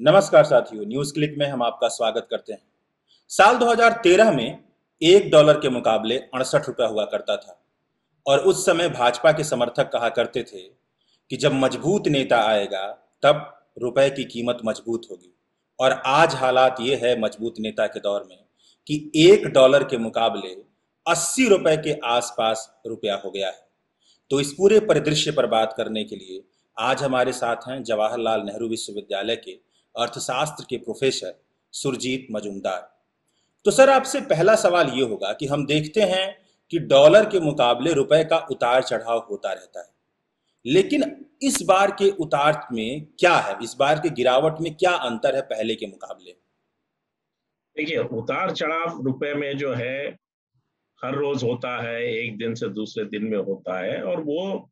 नमस्कार साथियों news click में हम आपका स्वागत करते हैं। साल 2013 में एक डॉलर के मुकाबले अड़सठ रुपया हुआ करता था और उस समय भाजपा के समर्थक कहा करते थे कि जब मज़बूत नेता आएगा, तब रुपए की कीमत मज़बूत होगी। और आज हालात ये है मज़बूत नेता के दौर में कि एक डॉलर के मुकाबले अस्सी रुपए के आसपास रुपया हो गया है। तो इस पूरे परिदृश्य पर बात करने के लिए आज हमारे साथ हैं जवाहरलाल नेहरू विश्वविद्यालय के अर्थशास्त्र के प्रोफेसर सुरजीत मजुमदार। तो सर, आपसे पहला सवाल ये होगा कि हम देखते हैं कि डॉलर के मुकाबले रुपए का उतार चढ़ाव होता रहता है। लेकिन इस बार के उतार में क्या है? इस बार के गिरावट में क्या अंतर है पहले के मुकाबले? देखिए, उतार चढ़ाव रुपए में जो है, हर रोज होता है, एक दिन से दूसरे दिन में होता है और वो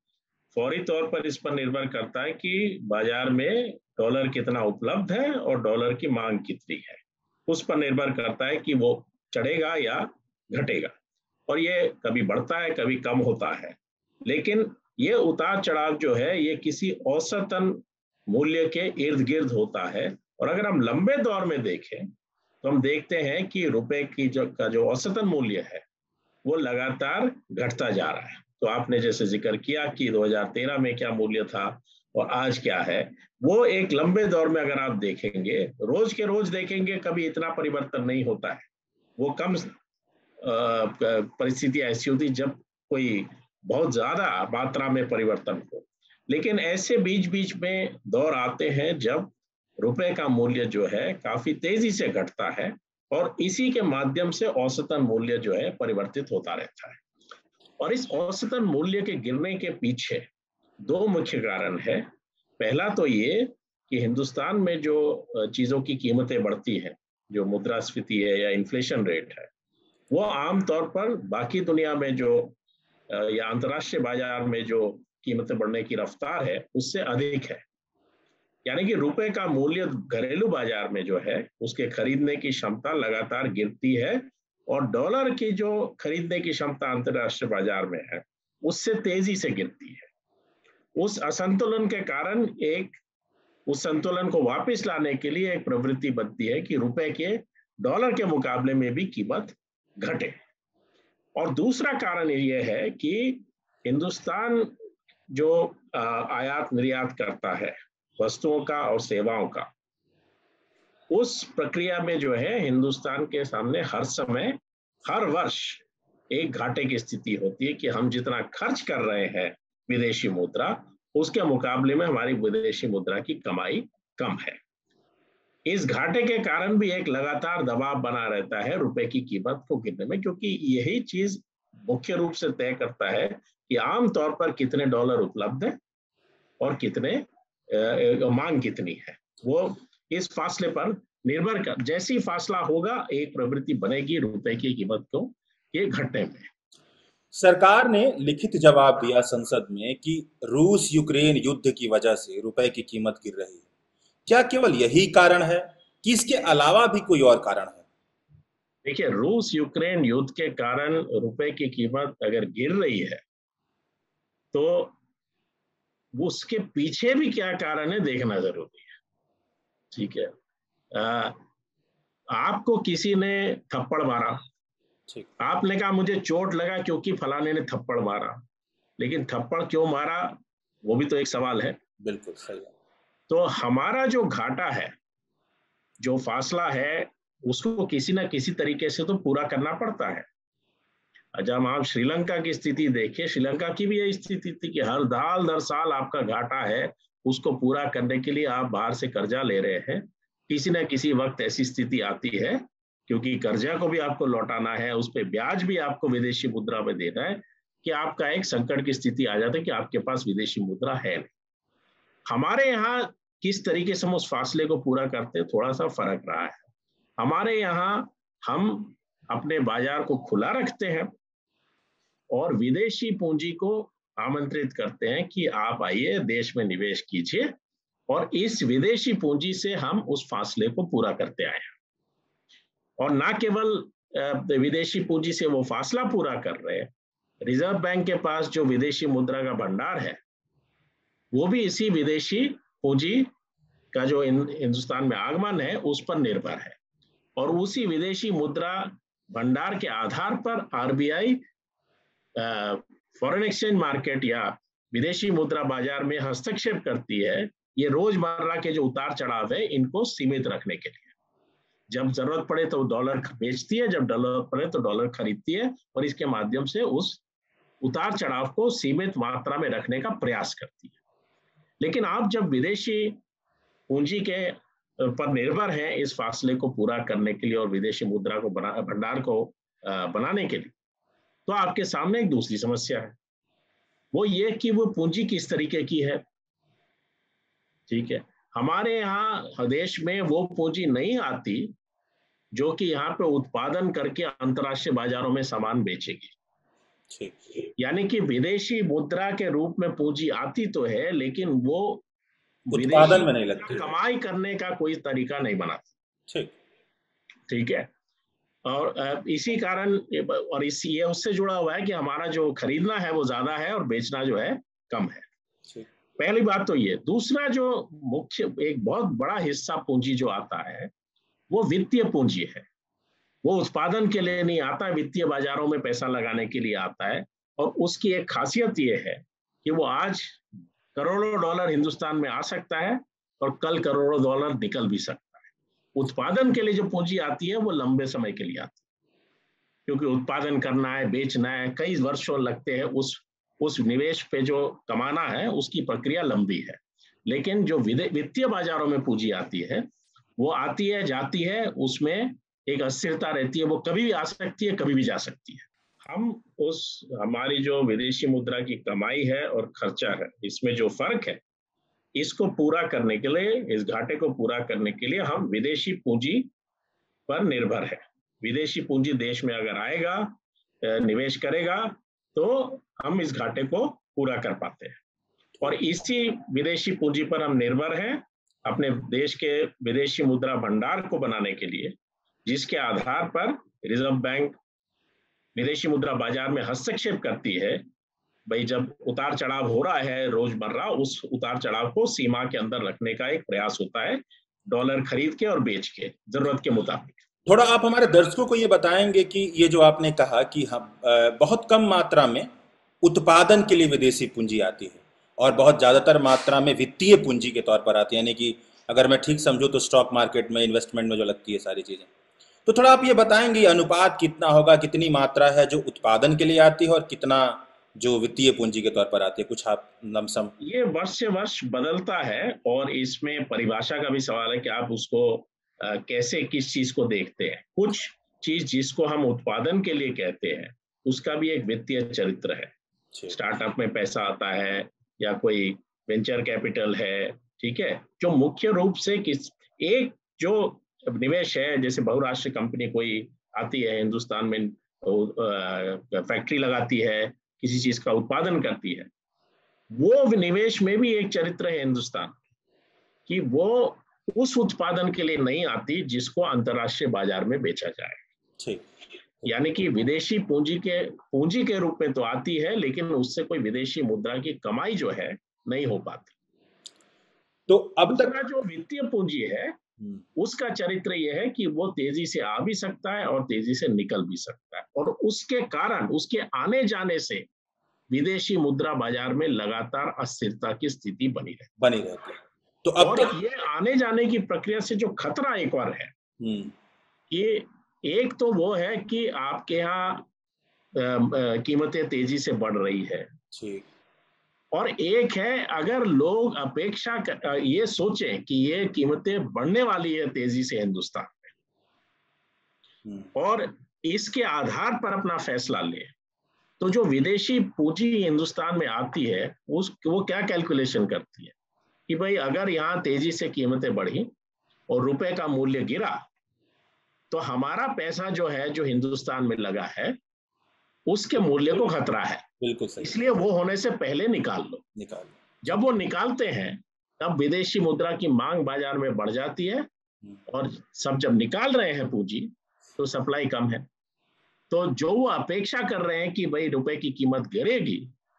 फौरी तौर पर इस पर निर्भर करता है कि बाज़ार में डॉलर कितना उपलब्ध है और डॉलर की मांग कितनी है? उस पर निर्भर करता है कि वो चढ़ेगा या घटेगा। और ये कभी बढ़ता है, कभी कम होता है। लेकिन ये उतार चढ़ाव जो है, ये किसी औसतन मूल्य के इर्द गिर्द होता है। और अगर हम लंबे दौर में देखें तो हम देखते हैं कि रुपए की जो, का जो औसतन मूल्य है, वो लगातार घटता जा रहा है। तो आपने जैसे ज़िक्र किया कि 2013 में क्या मूल्य था और आज क्या है? वो एक लंबे दौर में अगर आप देखेंगे, रोज के रोज देखेंगे, कभी इतना परिवर्तन नहीं होता है। वो कम परिस्थिति ऐसी होती जब कोई बहुत ज़्यादा मात्रा में परिवर्तन हो। लेकिन ऐसे बीच बीच में दौर आते हैं जब रुपए का मूल्य जो है काफ़ी तेज़ी से घटता है और इसी के माध्यम से औसतन मूल्य जो है परिवर्तित होता रहता है। और इस औसतन मूल्य के गिरने के पीछे दो मुख्य कारण है। पहला तो ये कि हिंदुस्तान में जो चीज़ों की कीमतें बढ़ती हैं, जो मुद्रास्फीति है या इन्फ्लेशन रेट है, वो आमतौर पर बाकी दुनिया में जो या अंतर्राष्ट्रीय बाज़ार में जो कीमतें बढ़ने की रफ्तार है, उससे अधिक है। यानी कि रुपए का मूल्य घरेलू बाज़ार में जो है, उसके खरीदने की क्षमता लगातार गिरती है और डॉलर की जो खरीदने की क्षमता अंतर्राष्ट्रीय बाज़ार में है, उससे तेज़ी से गिरती है। उस असंतुलन के कारण एक, उस संतुलन को वापस लाने के लिए एक प्रवृत्ति बनती है कि रुपए के, डॉलर के मुकाबले में भी कीमत घटे। और दूसरा कारण यह है कि हिंदुस्तान जो आयात निर्यात करता है, वस्तुओं का और सेवाओं का, उस प्रक्रिया में जो है हिंदुस्तान के सामने हर समय, हर वर्ष एक घाटे की स्थिति होती है कि हम जितना खर्च कर रहे हैं विदेशी मुद्रा, उसके मुकाबले में हमारी विदेशी मुद्रा की कमाई कम है। इस घाटे के कारण भी एक लगातार दबाव बना रहता है रुपए की कीमत को गिरने में, क्योंकि यही चीज़ मुख्य रूप से तय करता है कि आमतौर पर कितने डॉलर उपलब्ध है और कितने मांग कितनी है। वो इस फासले पर निर्भर कर, जैसी फासला होगा, एक प्रवृत्ति बनेगी रुपए की कीमत को ये घटने में। सरकार ने लिखित जवाब दिया संसद में कि रूस यूक्रेन युद्ध की वजह से रुपए की कीमत गिर रही है। क्या केवल यही कारण है कि इसके अलावा भी कोई और कारण है? देखिए रूस यूक्रेन युद्ध के कारण रुपए की कीमत अगर गिर रही है तो उसके पीछे भी क्या कारण है देखना ज़रूरी है। ठीक है। आ, आपको किसी ने थप्पड़ मारा आपने कहा मुझे चोट लगा क्योंकि फलाने ने थप्पड़ मारा। लेकिन थप्पड़ क्यों मारा वो भी तो एक सवाल है। बिल्कुल सही तो हमारा जो घाटा है जो फासला है उसको किसी ना किसी तरीके से तो पूरा करना पड़ता है। जब आप श्रीलंका की स्थिति देखिए। श्रीलंका की भी यही स्थिति थी कि हर दाल दर साल आपका घाटा है उसको पूरा करने के लिए आप बाहर से कर्जा ले रहे हैं। किसी ना किसी वक्त ऐसी स्थिति आती है क्योंकि कर्जा को भी आपको लौटाना है, उस पर ब्याज भी आपको विदेशी मुद्रा में देना है कि आपका एक संकट की स्थिति आ जाती है कि आपके पास विदेशी मुद्रा है नहीं। हमारे यहाँ किस तरीके से हम उस फासले को पूरा करते हैं, थोड़ा सा फ़र्क रहा है। हमारे यहाँ हम अपने बाज़ार को खुला रखते हैं और विदेशी पूंजी को आमंत्रित करते हैं कि आप आइए, देश में निवेश कीजिए और इस विदेशी पूंजी से हम उस फासले को पूरा करते आए हैं। और ना केवल विदेशी पूंजी से वो फासला पूरा कर रहे हैं, रिज़र्व बैंक के पास जो विदेशी मुद्रा का भंडार है, वो भी इसी विदेशी पूंजी का जो हिंदुस्तान में आगमन है, उस पर निर्भर है। और उसी विदेशी मुद्रा भंडार के आधार पर आरबीआई फॉरेन एक्सचेंज मार्केट या विदेशी मुद्रा बाज़ार में हस्तक्षेप करती है, ये रोज़मर्रा के जो उतार चढ़ाव है, इनको सीमित रखने के लिए। जब ज़रूरत पड़े तो डॉलर बेचती है, जब डॉलर पड़े तो डॉलर खरीदती है और इसके माध्यम से उस उतार चढ़ाव को सीमित मात्रा में रखने का प्रयास करती है। लेकिन आप जब विदेशी पूंजी के पर निर्भर हैं इस फासले को पूरा करने के लिए और विदेशी मुद्रा को बना, भंडार को बनाने के लिए तो आपके सामने एक दूसरी समस्या है। वो ये कि वो पूंजी किस तरीके की है। ठीक है? हमारे यहाँ देश में वो पूंजी नहीं आती जो कि यहाँ पे उत्पादन करके अंतरराष्ट्रीय बाजारों में सामान बेचेगी। यानी कि विदेशी मुद्रा के रूप में पूंजी आती तो है लेकिन वो उत्पादन में नहीं लगती। कमाई करने का कोई तरीका नहीं बनाती। ठीक। ठीक है? और इसी कारण और इस ये उससे जुड़ा हुआ है कि हमारा जो खरीदना है वो ज़्यादा है और बेचना जो है कम है। पहली बात तो ये, दूसरा जो मुख्य, एक बहुत बड़ा हिस्सा पूंजी जो आता है, वो वित्तीय पूंजी है। वो उत्पादन के लिए नहीं आता, वित्तीय बाजारों में पैसा लगाने के लिए आता है। और उसकी एक खासियत ये है कि वो आज करोड़ों डॉलर हिंदुस्तान में आ सकता है और कल करोड़ों डॉलर निकल भी सकता है। उत्पादन के लिए जो पूंजी आती है, वो लंबे समय के लिए आती है। क्योंकि उत्पादन करना है, बेचना है, कई वर्षों लगते हैं उस उस निवेश पे जो कमाना है, उसकी प्रक्रिया लंबी है। लेकिन जो वित्तीय बाजारों में पूंजी आती है, वो आती है, जाती है, उसमें एक अस्थिरता रहती है, वो कभी भी आ सकती है, कभी भी जा सकती है। हम उस, हमारी जो विदेशी मुद्रा की कमाई है और खर्चा है, इसमें जो फ़र्क है, इसको पूरा करने के लिए, इस घाटे को पूरा करने के लिए हम विदेशी पूंजी पर निर्भर है। विदेशी पूंजी देश में अगर आएगा निवेश करेगा तो हम इस घाटे को पूरा कर पाते हैं। और इसी विदेशी पूंजी पर हम निर्भर हैं अपने देश के विदेशी मुद्रा भंडार को बनाने के लिए, जिसके आधार पर रिज़र्व बैंक विदेशी मुद्रा बाज़ार में हस्तक्षेप करती है। भाई, जब उतार चढ़ाव हो रहा है रोज़मर्रा उस उतार चढ़ाव को सीमा के अंदर रखने का एक प्रयास होता है, डॉलर खरीद के और बेच के, ज़रूरत के मुताबिक। थोड़ा आप हमारे दर्शकों को ये बताएँगे कि ये जो आपने कहा कि हम बहुत कम मात्रा में उत्पादन के लिए विदेशी पूंजी आती है और बहुत ज़्यादातर मात्रा में वित्तीय पूंजी के तौर पर आती है, यानी कि अगर मैं ठीक समझूँ तो स्टॉक मार्केट में, इन्वेस्टमेंट में जो लगती है सारी चीज़ें। तो थोड़ा आप ये बताएँगे अनुपात कितना होगा, कितनी मात्रा है जो उत्पादन के लिए आती है और कितना जो वित्तीय पूंजी के तौर पर आती है, कुछ आप लमसम ये वर्ष से वर्ष बदलता है और इसमें परिभाषा का भी सवाल है कि आप उसको कैसे किस चीज़ को देखते हैं? कुछ चीज़ जिसको हम उत्पादन के लिए कहते हैं उसका भी एक वित्तीय चरित्र है। स्टार्टअप में पैसा आता है या कोई वेंचर कैपिटल है ठीक है? जो मुख्य रूप से किस एक जो निवेश है जैसे बहुराष्ट्रीय कंपनी कोई आती है हिंदुस्तान में फैक्ट्री लगाती है किसी चीज़ का उत्पादन करती है वो निवेश में भी एक चरित्र है हिंदुस्तान। कि वो उस उत्पादन के लिए नहीं आती जिसको अंतरराष्ट्रीय बाज़ार में बेचा जाए। यानी कि विदेशी पूंजी के पूंजी के रूप में तो आती है लेकिन उससे कोई विदेशी मुद्रा की कमाई जो है नहीं हो पाती। तो अब तक का जो वित्तीय पूंजी है हम्म। उसका चरित्र यह है कि वो तेज़ी से आ भी सकता है और तेज़ी से निकल भी सकता है। और उसके कारण उसके आने जाने से विदेशी मुद्रा बाज़ार में लगातार अस्थिरता की स्थिति बनी रहती बनी रहती है। तो अब और तक... ये आने जाने की प्रक्रिया से जो खतरा एक और है हम्म। ये एक तो वो है कि आपके यहाँ कीमतें तेज़ी से बढ़ रही है और एक है अगर लोग अपेक्षा कर, ये सोचें कि ये कीमतें बढ़ने वाली है तेज़ी से हिंदुस्तान में हम्म। और इसके आधार पर अपना फैसला ले तो जो विदेशी पूंजी हिंदुस्तान में आती है उस वो क्या कैलकुलेशन करती है कि भाई अगर यहाँ तेज़ी से कीमतें बढ़ी और रुपए का मूल्य गिरा तो हमारा पैसा जो है जो हिंदुस्तान में लगा है उसके मूल्य को खतरा है। बिल्कुल सही। इसलिए वो होने से पहले निकाल लो। निकाल लो। जब वो निकालते हैं तब विदेशी मुद्रा की मांग बाज़ार में बढ़ जाती है हम्म। और सब जब निकाल रहे हैं पूंजी तो सप्लाई कम है। तो जो वो अपेक्षा कर रहे हैं कि भाई रुपए की कीमत गिरेगी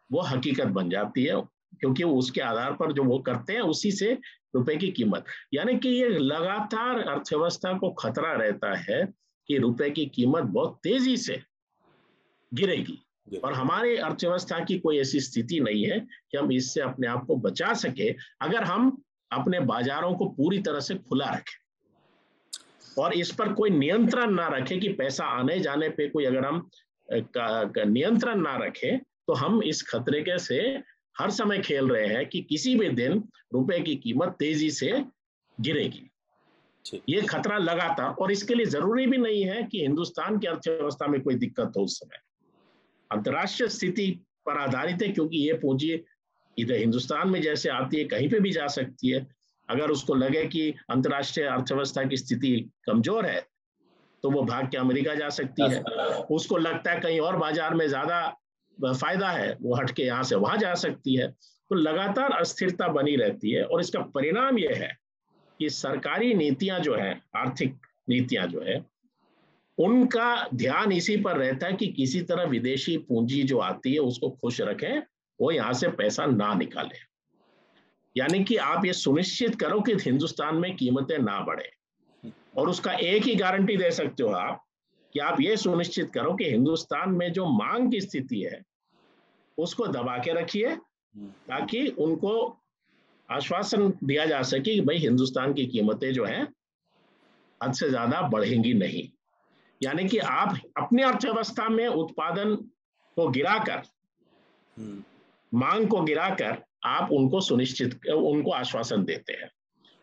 वो हकीकत बन जाती है। क्योंकि उसके आधार पर जो वो करते हैं उसी से रुपए की कीमत। यानी कि ये लगातार अर्थव्यवस्था को खतरा रहता है कि रुपए की कीमत बहुत तेज़ी से गिरेगी। और हमारे अर्थव्यवस्था की कोई ऐसी स्थिति नहीं है कि हम इससे अपने आप को बचा सके अगर हम अपने बाजारों को पूरी तरह से खुला रखें। और इस पर कोई नियंत्रण ना रखे कि पैसा आने जाने पे कोई अगर हम नियंत्रण ना रखें तो हम इस खतरे के से हर समय खेल रहे हैं कि किसी भी दिन रुपए की कीमत तेज़ी से गिरेगी। ये खतरा लगातार और इसके लिए ज़रूरी भी नहीं है कि हिंदुस्तान की अर्थव्यवस्था में कोई दिक्कत हो उस समय। अंतर्राष्ट्रीय स्थिति पर आधारित है क्योंकि ये पूंजी इधर हिंदुस्तान में जैसे आती है कहीं पे भी जा सकती है। अगर उसको लगे कि अंतर्राष्ट्रीय अर्थव्यवस्था की स्थिति कमज़ोर है तो वो भाग के अमेरिका जा सकती है। उसको लगता है कहीं और बाज़ार में ज़्यादा फ़ायदा है, वो हट के यहाँ से वहाँ जा सकती है। तो लगातार अस्थिरता बनी रहती है और इसका परिणाम यह है कि सरकारी नीतियाँ जो है, आर्थिक नीतियाँ जो है, उनका ध्यान इसी पर रहता है कि किसी तरह विदेशी पूंजी जो आती है, उसको खुश रखें, वो यहाँ से पैसा ना निकाले। यानी कि आप ये सुनिश्चित करो कि हिंदुस्तान में कीमतें ना बढ़े। और उसका एक ही गारंटी दे सकते हो आप कि आप ये सुनिश्चित करो कि हिंदुस्तान में जो मांग की स्थिति है उसको दबा के रखिए ताकि उनको आश्वासन दिया जा सके कि भाई हिंदुस्तान की कीमतें जो है हद से ज़्यादा बढ़ेंगी नहीं यानी कि आप अपनी अर्थव्यवस्था में उत्पादन को गिराकर हम्म। मांग को गिराकर आप उनको सुनिश्चित उनको आश्वासन देते हैं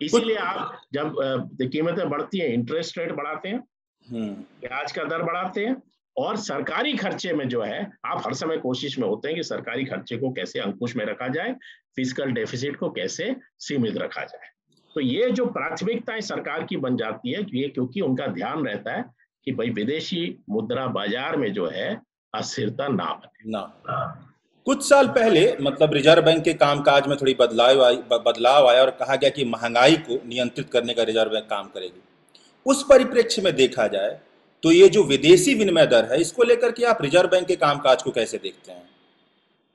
इसीलिए आप जब कीमतें बढ़ती हैं इंटरेस्ट रेट बढ़ाते हैं हम्म। ब्याज का दर बढ़ाते हैं और सरकारी खर्चे में जो है आप हर समय कोशिश में होते हैं कि सरकारी खर्चे को कैसे अंकुश में रखा जाए फ़िज़िकल डेफिसिट को कैसे सीमित रखा जाए। तो ये जो प्राथमिकताएँ सरकार की बन जाती है ये क्योंकि उनका ध्यान रहता है कि भाई विदेशी मुद्रा बाज़ार में जो है अस्थिरता ना बने। ना। कुछ साल पहले मतलब रिज़र्व बैंक के कामकाज में थोड़ी बदलाव आई बदलाव आया और कहा गया कि महँगाई को नियंत्रित करने का रिज़र्व बैंक काम करेगी। उस परिप्रेक्ष्य में देखा जाए तो ये जो विदेशी विनिमय दर है इसको लेकर के आप रिज़र्व बैंक के कामकाज को कैसे देखते हैं?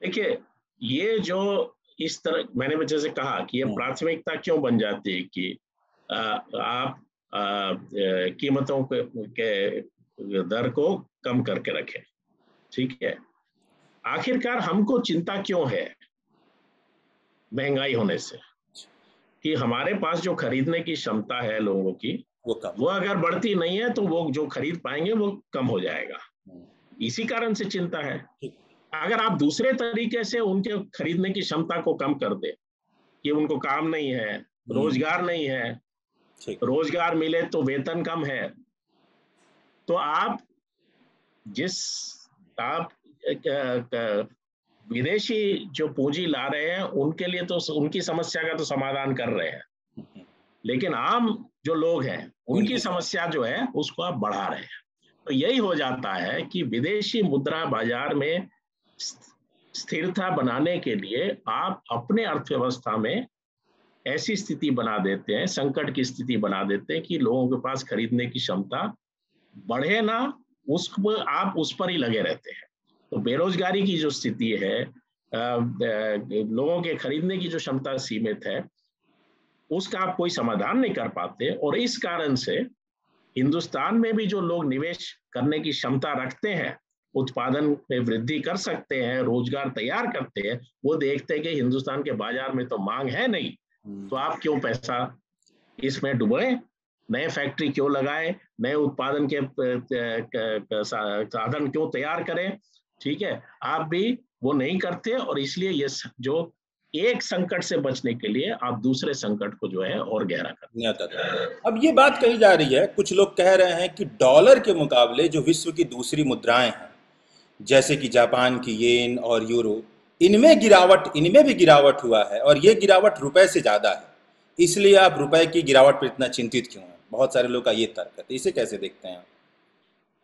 देखिए ये जो इस तरह मैंने जैसे कहा कि ये हम्म। प्राथमिकता क्यों बन जाती है कि आ, आप आ, कीमतों के, के दर को कम करके रखें ठीक है? आखिरकार हमको चिंता क्यों है महँगाई होने से? कि हमारे पास जो खरीदने की क्षमता है लोगों की वो कम वो अगर बढ़ती नहीं है तो वो जो खरीद पाएँगे वो कम हो जाएगा। हम्म। इसी कारण से चिंता है। अगर आप दूसरे तरीके से उनके खरीदने की क्षमता को कम कर दे कि उनको काम नहीं है हम्म। रोज़गार नहीं है रोज़गार मिले तो वेतन कम है तो आप जिस आप विदेशी जो पूंजी ला रहे हैं उनके लिए तो उनकी समस्या का तो समाधान कर रहे हैं। लेकिन आम जो लोग हैं उनकी समस्या जो है उसको आप बढ़ा रहे हैं। तो यही हो जाता है कि विदेशी मुद्रा बाज़ार में स्थिरता बनाने के लिए आप अपने अर्थव्यवस्था में ऐसी स्थिति बना देते हैं संकट की स्थिति बना देते हैं कि लोगों के पास खरीदने की क्षमता बढ़े ना उस आप उस पर ही लगे रहते हैं। तो बेरोजगारी की जो स्थिति है लोगों के खरीदने की जो क्षमता सीमित है उसका आप कोई समाधान नहीं कर पाते और इस कारण से हिंदुस्तान में भी जो लोग निवेश करने की क्षमता रखते हैं उत्पादन में वृद्धि कर सकते हैं रोज़गार तैयार करते हैं वो देखते हैं कि हिंदुस्तान के बाज़ार में तो मांग है नहीं। तो आप क्यों पैसा इसमें डुबोए? नए फैक्ट्री क्यों लगाए? नए उत्पादन के साधन क्यों तैयार करें? ठीक है आप भी वो नहीं करते और इसलिए ये जो एक संकट से बचने के लिए आप दूसरे संकट को जो है और गहरा कर अब ये बात कही जा रही है कुछ लोग कह रहे हैं कि डॉलर के मुकाबले जो विश्व की दूसरी मुद्राएँ हैं जैसे कि जापान की येन और यूरो इनमें गिरावट इनमें भी गिरावट हुआ है और ये गिरावट रुपए से ज़्यादा है। इसलिए आप रुपए की गिरावट पर इतना चिंतित क्यों हैं? बहुत सारे लोग का ये तर्क है तो इसे कैसे देखते हैं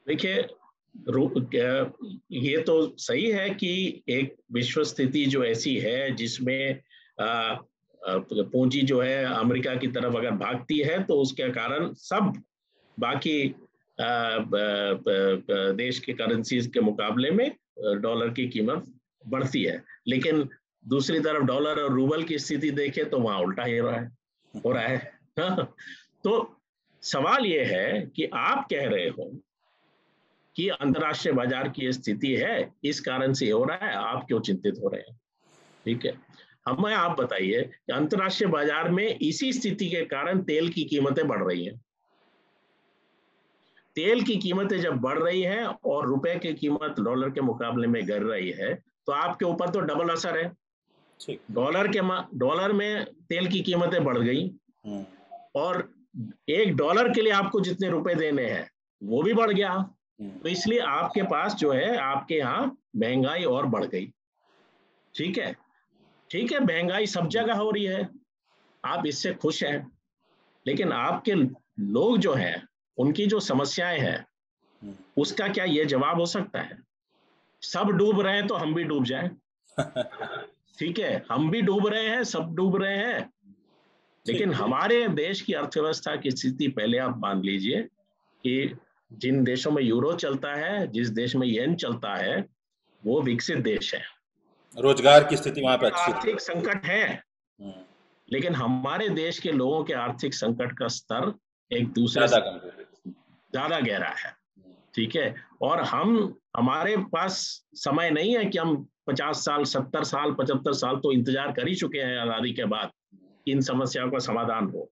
देखिए ये तो सही है कि एक विश्व स्थिति जो ऐसी है जिसमें पूंजी जो है अमेरिका की तरफ़ अगर भागती है तो उसके कारण सब बाकी देश के करेंसीज के मुकाबले में डॉलर की कीमत बढ़ती है लेकिन दूसरी तरफ़ डॉलर और रूबल की स्थिति देखे तो वहाँ उल्टा ही रहा है, हो रहा है हाँ। तो सवाल यह है कि आप कह रहे हो कि अंतर्राष्ट्रीय बाज़ार की स्थिति है इस कारण से हो रहा है आप क्यों चिंतित हो रहे हैं? ठीक है। हमें आप बताइए कि अंतर्राष्ट्रीय बाज़ार में इसी स्थिति के कारण तेल की कीमतें बढ़ रही हैं। तेल की कीमतें जब बढ़ रही हैं और रुपए की कीमत डॉलर के मुकाबले में गिर रही है तो आपके ऊपर तो डबल असर है। डॉलर के डॉलर में तेल की कीमतें बढ़ गई। हम्म। और एक डॉलर के लिए आपको जितने रुपए देने हैं वो भी बढ़ गया। तो इसलिए आपके पास जो है आपके यहाँ महँगाई और बढ़ गई। ठीक है? ठीक है महँगाई सब जगह हो रही है। आप इससे खुश हैं। लेकिन आपके लोग जो हैं उनकी जो समस्याएँ हैं हम्म। उसका क्या ये जवाब हो सकता है? सब डूब रहे हैं तो हम भी डूब जाएँ। ठीक है? हम भी डूब रहे हैं सब डूब रहे हैं। लेकिन हमारे देश की अर्थव्यवस्था की स्थिति पहले आप मान लीजिए कि जिन देशों में यूरो चलता है जिस देश में येन चलता है वो विकसित देश है। रोज़गार की स्थिति वहाँ पर आर्थिक संकट है। हम्म। लेकिन हमारे देश के लोगों के आर्थिक संकट का स्तर एक दूसरे ज़्यादा गहरा है। ठीक है? और हम हमारे पास समय नहीं है कि हम पचास साल सत्तर साल पचहत्तर साल तो इंतज़ार कर ही चुके हैं आज़ादी के बाद इन समस्याओं का समाधान हो।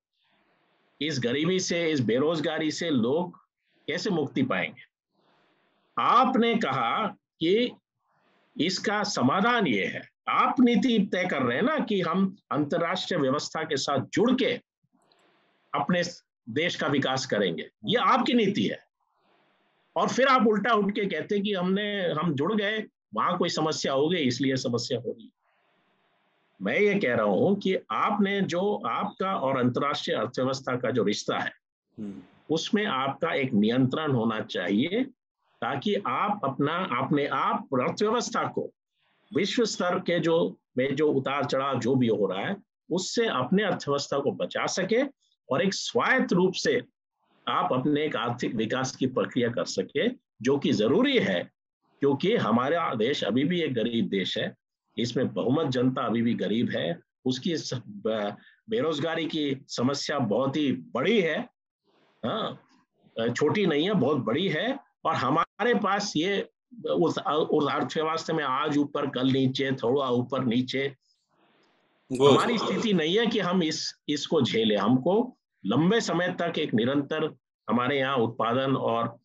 इस गरीबी से इस बेरोजगारी से लोग कैसे मुक्ति पाएँगे? आपने कहा कि इसका समाधान ये है। आप नीति तय कर रहे हैं ना कि हम अंतरराष्ट्रीय व्यवस्था के साथ जुड़ के अपने देश का विकास करेंगे। ये आपकी नीति है। और फिर आप उल्टा उठ के कहते कि हमने, हम जुड़ गए, वहाँ कोई समस्या हो गई इसलिए समस्या होगी मैं ये कह रहा हूँ कि आपने जो आपका और अंतर्राष्ट्रीय अर्थव्यवस्था का जो रिश्ता है हम्म। उसमें आपका एक नियंत्रण होना चाहिए ताकि आप अपना, अपने आप अर्थव्यवस्था को विश्व स्तर के जो, में जो उतार चढ़ाव जो भी हो रहा है, उससे अपने अर्थव्यवस्था को बचा सके और एक स्वायत्त रूप से आप अपने एक आर्थिक विकास की प्रक्रिया कर सके, जो कि ज़रूरी है। क्योंकि हमारा देश अभी भी एक गरीब देश है। इसमें बहुमत जनता अभी भी गरीब है। उसकी बेरोजगारी की समस्या बहुत ही बड़ी है। हाँ छोटी नहीं है बहुत बड़ी है। और हमारे पास ये उस उस अर्थव्यवस्था में आज ऊपर कल नीचे थोड़ा ऊपर नीचे। हमारी स्थिति नहीं है कि हम इस इसको झेले। हमको लंबे समय तक एक निरंतर हमारे यहाँ उत्पादन और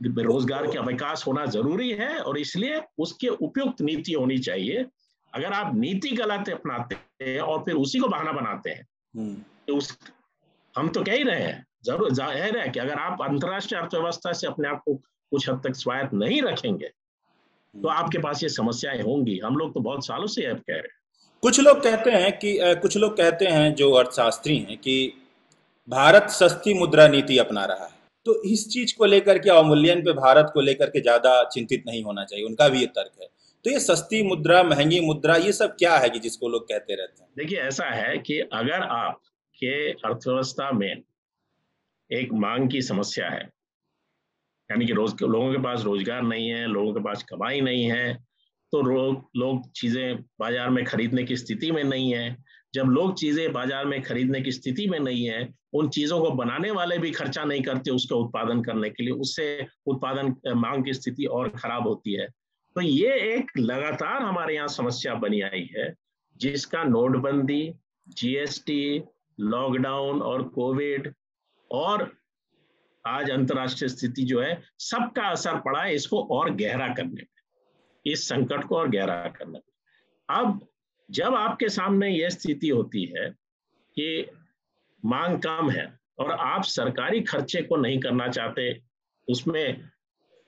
रोज़गार का विकास होना ज़रूरी है और इसलिए उसके उपयुक्त नीति होनी चाहिए। अगर आप नीति गलत अपनाते हैं और फिर उसी को बहाना बनाते हैं हम्म। तो उस हम तो कह ही रहे हैं। ज़रूर ज़ाहिर है कि अगर आप अंतर्राष्ट्रीय अर्थव्यवस्था से अपने आप को कुछ हद तक स्वायत्त नहीं रखेंगे तो हम्म। आपके पास ये समस्याएँ होंगी। हम लोग तो बहुत सालों से कह रहे हैं। कुछ लोग कहते हैं कि कुछ लोग कहते हैं जो अर्थशास्त्री हैं कि भारत सस्ती मुद्रा नीति अपना रहा है। तो इस चीज़ को लेकर के अवमूल्यन पे भारत को लेकर के ज़्यादा चिंतित नहीं होना चाहिए उनका भी ये तर्क है। तो ये सस्ती मुद्रा महँगी मुद्रा ये सब क्या है कि जिसको लोग कहते रहते हैं? देखिए ऐसा है कि अगर आप के अर्थव्यवस्था में एक मांग की समस्या है। यानी कि रोज, लोगों के पास रोज़गार नहीं है, लोगों के पास कमाई नहीं है तो लोग चीज़ें बाज़ार में खरीदने की स्थिति में नहीं है। जब लोग चीज़ें बाज़ार में खरीदने की स्थिति में नहीं है, उन चीज़ों को बनाने वाले भी खर्चा नहीं करते उसका उत्पादन करने के लिए, उससे उत्पादन, मांग की स्थिति और खराब होती है। तो ये एक लगातार हमारे यहाँ समस्या बनी आई है, जिसका नोटबंदी, जीएसटी, लॉकडाउन और कोविड और आज अंतर्राष्ट्रीय स्थिति जो है, सबका असर पड़ा है इसको और गहरा करने में, इस संकट को और गहरा करने में अब जब आपके सामने यह स्थिति होती है कि मांग कम है और आप सरकारी खर्चे को नहीं करना चाहते, उसमें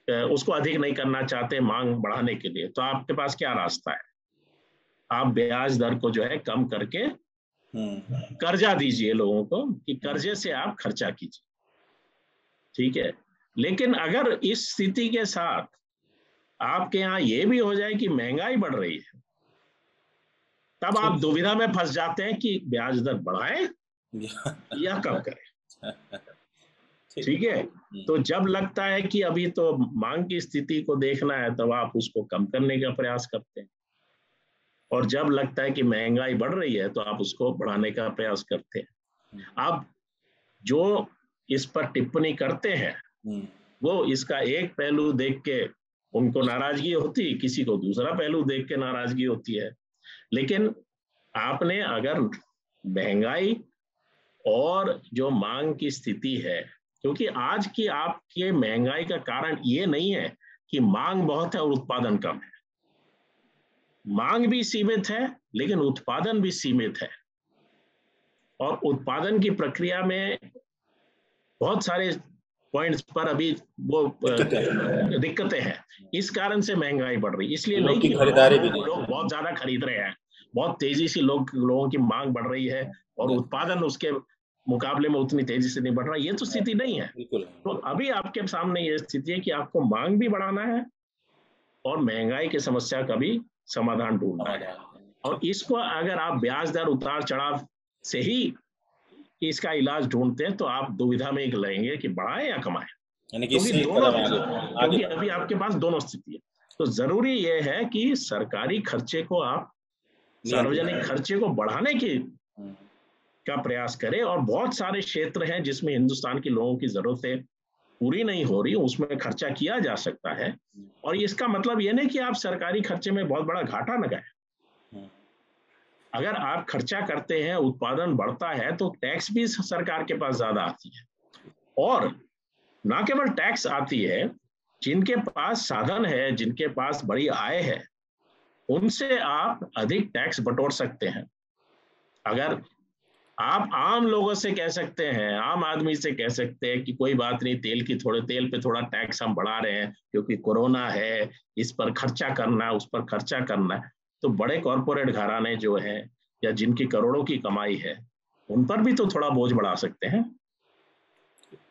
उसको अधिक नहीं करना चाहते मांग बढ़ाने के लिए तो आपके पास क्या रास्ता है आप ब्याज दर को जो है कम करके। कर्जा दीजिए लोगों को कि कर्जे से आप खर्चा कीजिए। ठीक है? लेकिन अगर इस स्थिति के साथ आपके यहाँ ये भी हो जाए कि महँगाई बढ़ रही है तब आप दुविधा में फंस जाते हैं कि ब्याज दर बढ़ाए या कम करें। ठीक। है? हम्म। तो जब लगता है कि अभी तो मांग की स्थिति को देखना है तब तो आप उसको कम करने का प्रयास करते हैं। और जब लगता है कि महँगाई बढ़ रही है तो आप उसको बढ़ाने का प्रयास करते हैं। अब जो इस पर टिप्पणी करते हैं हम्म। वो इसका एक पहलू देख के उनको नाराज़गी होती किसी को दूसरा पहलू देख के नाराज़गी होती है। लेकिन आपने अगर महँगाई और जो मांग की स्थिति है क्योंकि आज की आपके महँगाई का कारण ये नहीं है कि मांग बहुत है और उत्पादन कम है। मांग भी सीमित है लेकिन उत्पादन भी सीमित है। और उत्पादन की प्रक्रिया में बहुत सारे पॉइंट्स पर अभी वो दिक्कतें हैं। इस कारण से महँगाई बढ़ रही इसलिए कि खरीदारी भी लोग बहुत ज़्यादा खरीद रहे हैं। बहुत तेज़ी से लोग लोगों की मांग बढ़ रही है और उत्पादन उसके मुकाबले में उतनी तेज़ी से नहीं बढ़ रहा। ये तो स्थिति नहीं है। तो अभी आपके सामने ये स्थिति है कि आपको मांग भी बढ़ाना है और महँगाई की समस्या का भी समाधान ढूंढना है। और इसको अगर आप ब्याज दर उतार चढ़ाव से ही इसका इलाज ढूंढते हैं तो आप दुविधा में एक लेंगे कि बढ़ाए या कमाए। क्योंकि दोनों क्योंकि अभी आपके पास दोनों स्थिति है। तो ज़रूरी यह है कि सरकारी खर्चे को आप सार्वजनिक खर्चे को बढ़ाने की हम्म। का प्रयास करें। और बहुत सारे क्षेत्र हैं जिसमें हिंदुस्तान के लोगों की जरूरतें पूरी नहीं हो रही उसमें खर्चा किया जा सकता है। और इसका मतलब यह नहीं कि आप सरकारी खर्चे में बहुत बड़ा घाटा लगाए हम्म। अगर आप खर्चा करते हैं उत्पादन बढ़ता है तो टैक्स भी सरकार के पास ज़्यादा आती है और ना केवल टैक्स आती है जिनके पास साधन है जिनके पास बड़ी आय है उनसे आप अधिक टैक्स बटोर सकते हैं अगर आप आम लोगों से कह सकते हैं, आम आदमी से कह सकते हैं कि कोई बात नहीं, तेल की थोड़े, तेल पे थोड़ा टैक्स हम बढ़ा रहे हैं, क्योंकि कोरोना है, इस पर खर्चा करना, उस पर खर्चा करना। तो बड़े कॉरपोरेट घराने जो है या जिनकी करोड़ों की कमाई है, उन पर भी तो थोड़ा बोझ बढ़ा सकते हैं।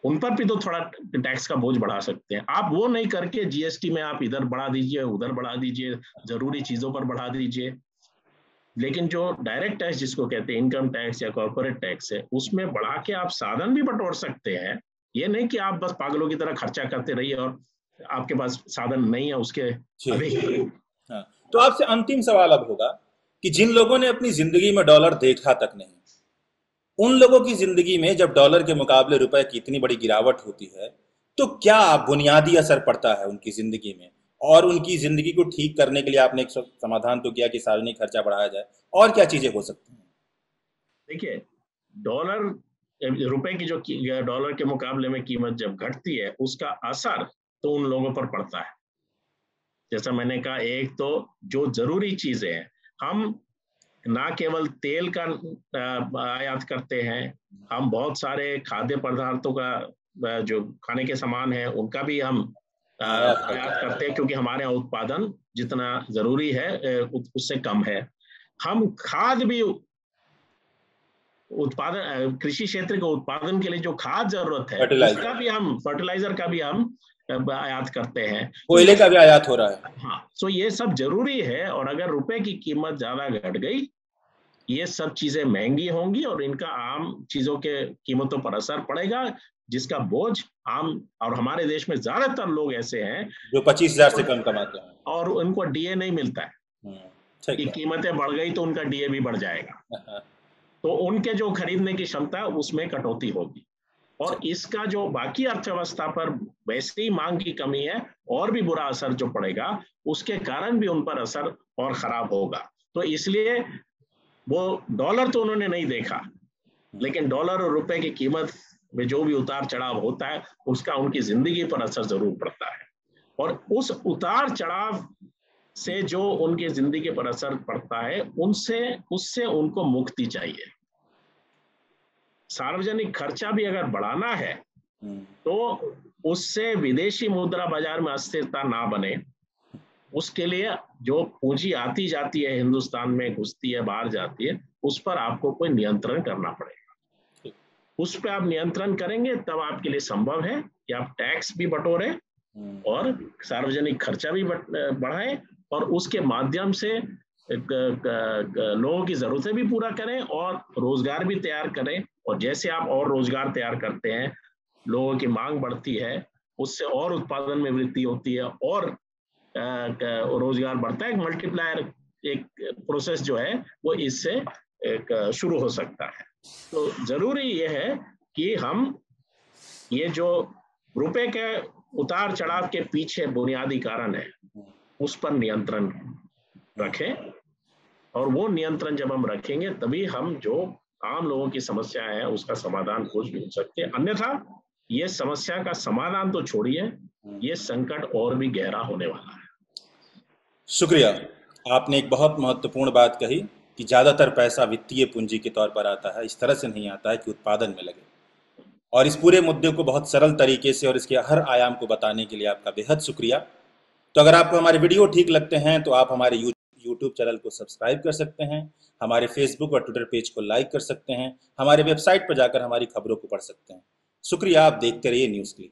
उन पर भी तो थोड़ा टैक्स का बोझ बढ़ा सकते हैं। आप वो नहीं करके जीएसटी में आप इधर बढ़ा दीजिए, उधर बढ़ा दीजिए, ज़रूरी चीज़ों पर बढ़ा दीजिए। लेकिन जो डायरेक्ट टैक्स जिसको कहते हैं इनकम टैक्स या कॉर्पोरेट टैक्स है उसमें बढ़ा के आप साधन भी बटोर सकते हैं। ये नहीं कि आप बस पागलों की तरह खर्चा करते रहिए और आपके पास साधन नहीं है उसके हाँ। तो आपसे अंतिम सवाल अब होगा कि जिन लोगों ने अपनी ज़िंदगी में डॉलर देखा तक नहीं उन लोगों की ज़िंदगी में जब डॉलर के मुकाबले रुपए की इतनी बड़ी गिरावट होती है तो क्या बुनियादी असर पड़ता है उनकी ज़िंदगी में? और उनकी ज़िंदगी को ठीक करने के लिए आपने एक समाधान तो किया कि सार्वजनिक खर्चा बढ़ाया जाए। और क्या चीज़ें हो सकती हैं? देखिए, डॉलर, रुपए की जो डॉलर के मुकाबले में कीमत जब घटती है, उसका असर तो उन लोगों पर पड़ता है। जैसा मैंने कहा, एक तो जो ज़रूरी चीज़ें हैं, हम ना केवल तेल का आयात करते हैं, हम बहुत सारे खाद्य पदार्थों का जो खाने के सामान है, उनका भी हम आयात करते हैं क्योंकि हमारे यहाँ उत्पादन जितना ज़रूरी है उससे कम है। हम खाद भी उत्पादन कृषि क्षेत्र के उत्पादन के लिए जो खाद ज़रूरत है उसका भी हम फर्टिलाइज़र का भी हम आयात करते हैं। कोयले का भी आयात हो रहा है। हाँ तो ये सब ज़रूरी है और अगर रुपए की कीमत ज़्यादा घट गई ये सब चीज़ें महँगी होंगी और इनका आम चीज़ों के कीमतों पर असर पड़ेगा जिसका बोझ आम और हमारे देश में ज़्यादातर लोग ऐसे हैं जो पच्चीस हज़ार से कम कमाते हैं। और उनको डीए नहीं मिलता है। हम्म, कि कीमतें बढ़ गई तो उनका डीए भी बढ़ जाएगा। तो उनके जो खरीदने की क्षमता उसमें कटौती होगी। और इसका जो बाकी अर्थव्यवस्था पर वैसे ही मांग की कमी है और भी बुरा असर जो पड़ेगा उसके कारण भी उन पर असर और खराब होगा। तो इसलिए वो डॉलर तो उन्होंने नहीं देखा लेकिन डॉलर और रुपए की कीमत में जो भी उतार चढ़ाव होता है उसका उनकी ज़िंदगी पर असर ज़रूर पड़ता है और उस उतार चढ़ाव से जो उनकी ज़िंदगी पर असर पड़ता है उनसे उससे उनको मुक्ति चाहिए सार्वजनिक खर्चा भी अगर बढ़ाना है हम्म। तो उससे विदेशी मुद्रा बाज़ार में अस्थिरता ना बने उसके लिए जो पूंजी आती जाती है हिंदुस्तान में, घुसती है, बाहर जाती है, उस पर आपको कोई नियंत्रण करना पड़ेगा उस पर आप नियंत्रण करेंगे, तब आपके लिए संभव है कि आप टैक्स भी बटोरे। और सार्वजनिक खर्चा भी बढ़ाएँ और उसके माध्यम से लोगों की जरूरतें भी पूरा करें और रोज़गार भी तैयार करें और जैसे आप और रोज़गार तैयार करते हैं, लोगों की मांग बढ़ती है, उससे और उत्पादन में वृद्धि होती है और रोज़गार बढ़ता है मल्टीप्लायर एक प्रोसेस जो है, वो इससे एक, शुरू हो सकता है। तो ज़रूरी यह है कि हम ये जो रुपए के उतार चढ़ाव के पीछे बुनियादी कारण है, उस पर नियंत्रण रखें और वो नियंत्रण जब हम रखेंगे, तभी हम जो आम लोगों की समस्या है, उसका समाधान खोज ढूंढ सकते हैं। अन्यथा, ये समस्या का समाधान तो छोड़िए, ये संकट और भी गहरा होने वाला है। शुक्रिया। आपने एक बहुत महत्वपूर्ण बात कही कि ज़्यादातर पैसा वित्तीय पूंजी के तौर पर आता है, इस तरह से नहीं आता है कि उत्पादन में लगे। और इस पूरे मुद्दे को बहुत सरल तरीके से और इसके हर आयाम को बताने के लिए आपका बेहद शुक्रिया। तो अगर आपको हमारे वीडियो ठीक लगते हैं तो आप हमारे यूट्यूब चैनल को सब्सक्राइब कर सकते हैं, हमारे फेसबुक और ट्विटर पेज को लाइक कर सकते हैं, हमारे वेबसाइट पर जाकर हमारी खबरों को पढ़ सकते हैं। शुक्रिया, आप देखते रहिए न्यूज़ क्लिक।